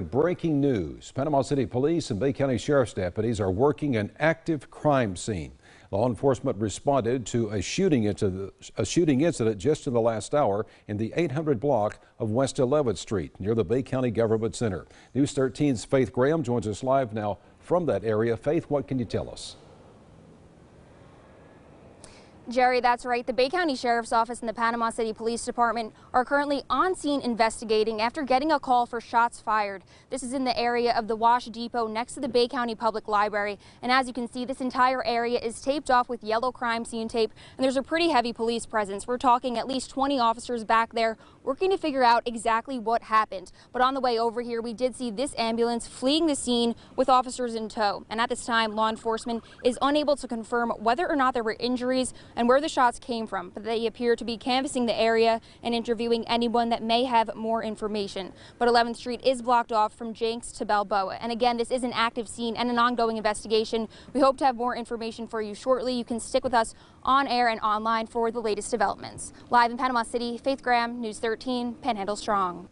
Breaking news. Panama City Police and Bay County Sheriff's deputies are working an active crime scene. Law enforcement responded to a shooting incident, a shooting incident just in the last hour in the 800 block of West 11th Street near the Bay County Government Center. News 13's Faith Graham joins us live now from that area. Faith, what can you tell us? Jerry, that's right. The Bay County Sheriff's Office and the Panama City Police Department are currently on scene investigating after getting a call for shots fired. This is in the area of the Wash Depot next to the Bay County Public Library. And as you can see, this entire area is taped off with yellow crime scene tape, and there's a pretty heavy police presence. We're talking at least 20 officers back there working to figure out exactly what happened. But on the way over here, we did see this ambulance fleeing the scene with officers in tow. And at this time, law enforcement is unable to confirm whether or not there were injuries and where the shots came from, but they appear to be canvassing the area and interviewing anyone that may have more information. But 11th Street is blocked off from Jenks to Balboa. And again, this is an active scene and an ongoing investigation. We hope to have more information for you shortly. You can stick with us on air and online for the latest developments. Live in Panama City, Faith Graham, News 13, Panhandle Strong.